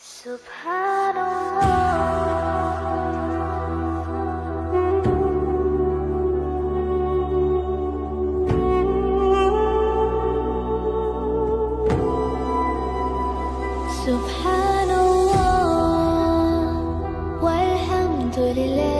Subhanallah, Subhanallah. walhamdulillah.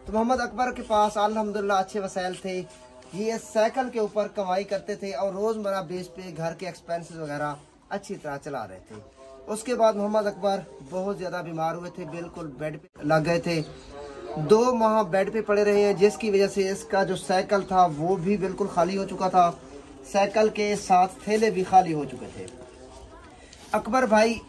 तो मोहम्मद अकबर के पास अल्हम्दुलिल्लाह अच्छे वसाइल थे। ये साइकिल के ऊपर कमाई करते थे और रोज़मर्रा बेस पे घर के एक्सपेंसेस वगैरह अच्छी तरह चला रहे थे। उसके बाद मोहम्मद अकबर बहुत ज़्यादा बीमार हुए थे, बिल्कुल बेड पे लग गए थे। दो माह बेड पे पड़े रहे हैं, जिसकी वजह से इसका जो साइकिल था, वो भी बिल्कुल खाली हो चुका था। साइकिल के साथ थैले भी खाली हो चुके थे। अकबर भाई,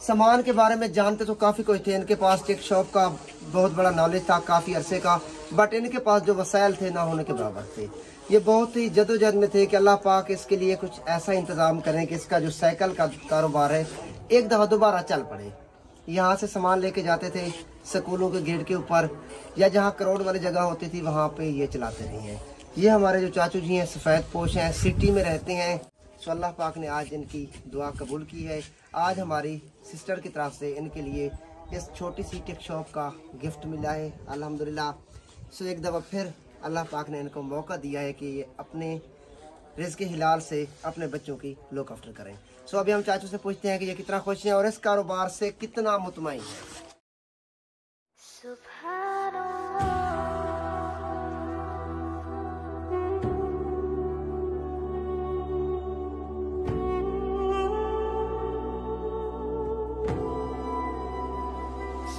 सामान के बारे में जानते तो काफ़ी कुछ थे। इनके पास एक शॉप का बहुत बड़ा नॉलेज था, काफ़ी अरसे का। बट इनके पास जो वसाइल थे, ना होने के बराबर थे। ये बहुत ही जदोजहद में थे कि अल्लाह पाक इसके लिए कुछ ऐसा इंतज़ाम करें कि इसका जो साइकिल का कारोबार है, एक दफ़ा दोबारा चल पड़े। यहाँ से सामान लेके जाते थे, स्कूलों के गेट के ऊपर, या जहाँ करोड़ वाली जगह होती थी, वहाँ पे ये चलाते रहे हैं। ये हमारे जो चाचू जी हैं, सफ़ेद पोश हैं, सिटी में रहते हैं। सो अल्लाह पाक ने आज इनकी दुआ कबूल की है। आज हमारी सिस्टर की तरफ़ से इनके लिए इस छोटी सी केक शॉप का गिफ्ट मिला है, अल्हम्दुलिल्लाह। सो एक दफ़ा फिर अल्लाह पाक ने इनको मौका दिया है कि ये अपने रिज के हिलाल से अपने बच्चों की लुक आफ्टर करें। सो अभी हम चाचू से पूछते हैं कि ये कितना खुश हैं और इस कारोबार से कितना मुतमिन है।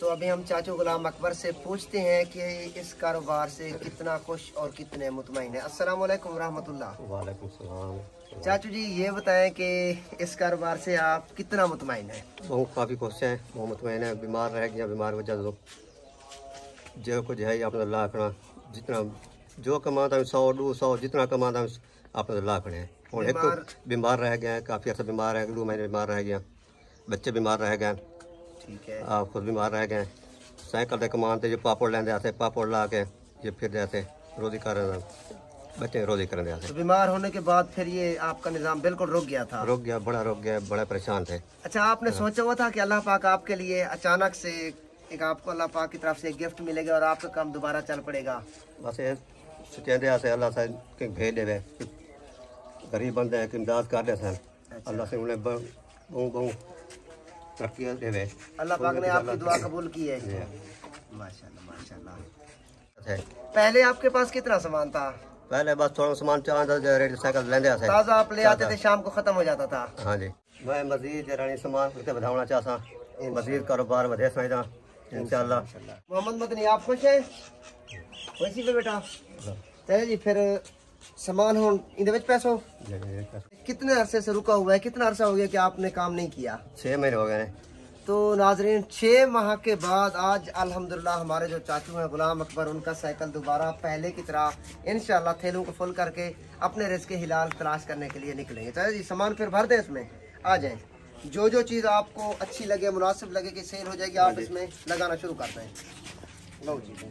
तो अभी हम चाचू गुलाम अकबर से पूछते हैं कि इस कारोबार से कितना खुश और कितने मुतमिन है अस्सलाम वालेकुम रहमतुल्लाह वालेकुम सलाम चाचू जी ये बताएं कि इस कारोबार से आप कितना मुतमिन है बहुत काफ़ी खुश हैं मोहम्मद मैंने बीमार रह गया बीमार वजह से जो कुछ है अपना अल्लाह रखना जितना जो कमाता हूँ सौ दो सौ जितना कमाता हूँ अपना अल्लाह रखना हैं और एक बीमार- तो बीमार रह गया काफ़ी अर्सा बीमार है दो महीने बीमार रह गया बच्चे बीमार रह गए ठीक है। आप खुद बीमार रह गए साइकिल से कमाते जो पापड़ लेंदे आते पापड़ ला के ये फिर जाते रोजी कर बच्चे रोजी करने आते तो बीमार होने के बाद फिर ये आपका निज़ाम बिल्कुल रुक गया था? रुक गया बड़ा रुक गया बड़ा परेशान थे। अच्छा आपने सोचा हुआ था कि अल्लाह पाक आपके लिए अचानक से एक आपको अल्लाह पाक की तरफ़ से एक गिफ्ट मिलेगा और आपका काम दोबारा चल पड़ेगा। बस ये सोचते आसे अल्लाह से कहीं भेज देवे। गरीब बंदे हैं कि इमदाद कर दे सन अल्लाह से उन्हें बहु बहु तरक्की देवे। अल्लाह पाक ने आपकी दुआ कबूल की है। माशाल्लाह माशाल्लाह। पहले आपके पास कितना सामान था? पहले बस थोड़ा सामान चाँद रेडी साइकिल लेंदे आसे। ताज़ा आप ले आते थे शाम को ख़त्म हो जाता था। हाँ जी। मैं मजीद रानी सामान बढ़ाना चाहता मजीद कारोबार वधे समझदा इंशाल्लाह। मोहम्मद मदनी आप खुश हैं? खुशी पे बेटा ते जी फिर सामान हो विच पैसो? कितने अरसे से रुका हुआ है? कितना अरसा हो गया कि आपने काम नहीं किया? छः महीने हो गए तो नाजरीन छः माह के बाद आज अल्हम्दुलिल्लाह हमारे जो चाचू हैं गुलाम अकबर उनका साइकिल दोबारा पहले की तरह इन थैलों को फुल करके अपने रिस्क के हिलाल तलाश करने के लिए निकलेंगे चाचा जी सामान फिर भर दें इसमें। आ जाए। जो जो चीज़ आपको अच्छी लगे मुनासिब लगे कि सेल हो जाएगी आप इसमें लगाना शुरू कर दें लो चीज़ें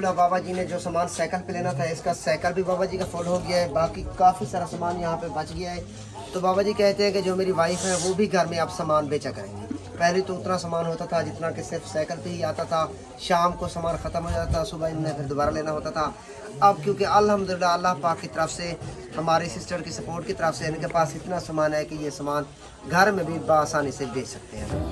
शुक्र अल्हम्दुलिल्लाह बाबा जी ने जो सामान साइकिल पे लेना था, इसका साइकिल भी बाबा जी का फुल हो गया है। बाकी काफ़ी सारा सामान यहाँ पे बच गया है। तो बाबा जी कहते हैं कि जो मेरी वाइफ है, वो भी घर में आप सामान बेचा करेंगे। पहले तो उतना सामान होता था जितना कि सिर्फ़ साइकिल पे ही आता था। शाम को सामान ख़त्म हो जाता था, सुबह इन्हें फिर दोबारा लेना होता था। अब क्योंकि अलहमदिल्ला अल्लाह पाक की तरफ़ से, हमारे सिस्टर की सपोर्ट की तरफ़ से इनके पास इतना सामान है कि ये सामान घर में भी बसानी से बेच सकते हैं।